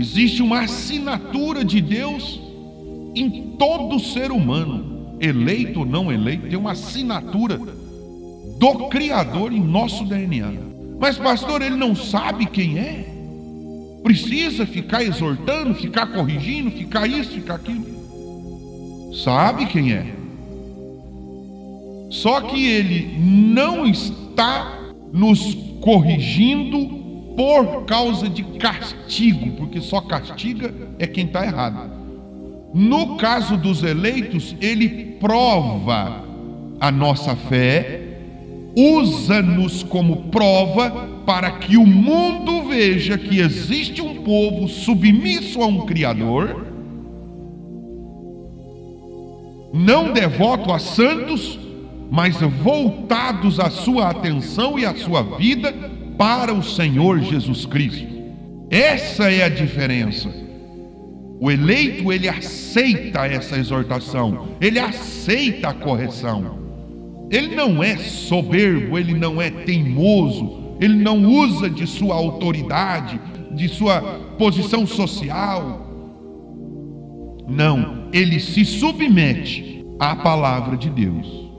Existe uma assinatura de Deus em todo ser humano, eleito ou não eleito, tem uma assinatura do Criador em nosso DNA. Mas, pastor, ele não sabe quem é? Precisa ficar exortando, ficar corrigindo, ficar isso, ficar aquilo? Sabe quem é? Só que ele não está nos corrigindo por causa de castigo, porque só castiga é quem está errado. No caso dos eleitos, ele prova a nossa fé, usa-nos como prova para que o mundo veja que existe um povo submisso a um Criador, não devoto a santos, mas voltados a sua atenção e a sua vida para o Senhor Jesus Cristo. Essa é a diferença. O eleito, ele aceita essa exortação, ele aceita a correção. Ele não é soberbo, ele não é teimoso, ele não usa de sua autoridade, de sua posição social. Não, ele se submete à palavra de Deus.